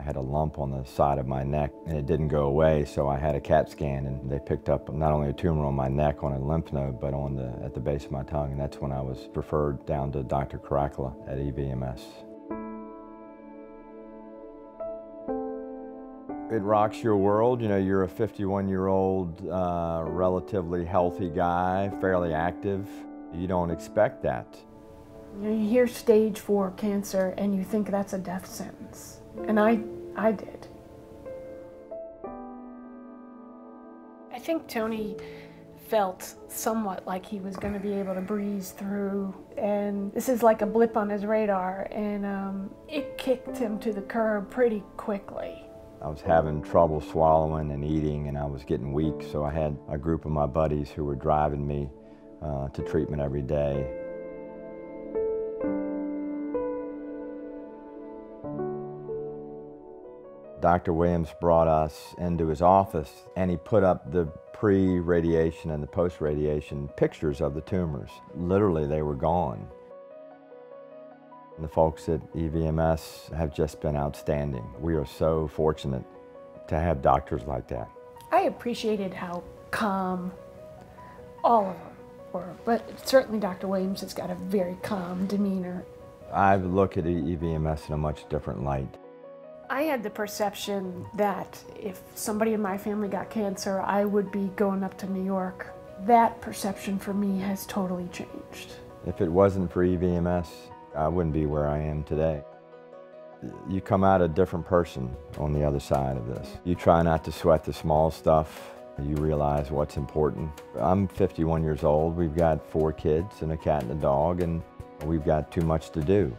I had a lump on the side of my neck and it didn't go away, so I had a CAT scan and they picked up not only a tumor on my neck on a lymph node, but on the, at the base of my tongue, and that's when I was referred down to Dr. Karakla at EVMS. It rocks your world. You know, you're a 51 year old, uh, relatively healthy guy, fairly active. You don't expect that. You, you hear stage four cancer and you think that's a death sentence. And I, I did. I think Tony felt somewhat like he was going to be able to breeze through, and this is like a blip on his radar, and um, it kicked him to the curb pretty quickly. I was having trouble swallowing and eating, and I was getting weak, so I had a group of my buddies who were driving me uh, to treatment every day. Dr. Williams brought us into his office and he put up the pre-radiation and the post-radiation pictures of the tumors. Literally, they were gone. The folks at EVMS have just been outstanding. We are so fortunate to have doctors like that. I appreciated how calm all of them were, but certainly Dr. Williams has got a very calm demeanor. I look at EVMS in a much different light. I had the perception that if somebody in my family got cancer, I would be going up to New York. That perception for me has totally changed. If it wasn't for EVMS, I wouldn't be where I am today. You come out a different person on the other side of this. You try not to sweat the small stuff. You realize what's important. I'm 51 years old. We've got four kids and a cat and a dog, and we've got too much to do.